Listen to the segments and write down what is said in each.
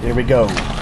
Here we go.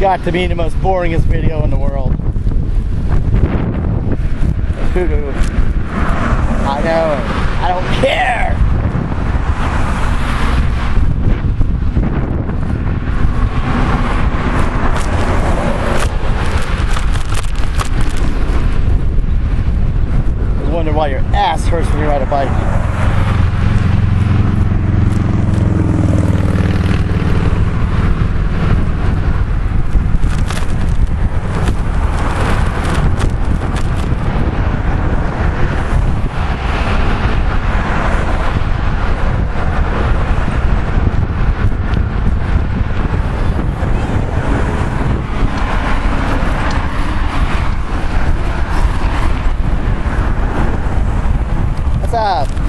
Got to be the most boringest video in the world. I know. I don't care. I wonder why your ass hurts when you ride a bike. What's up?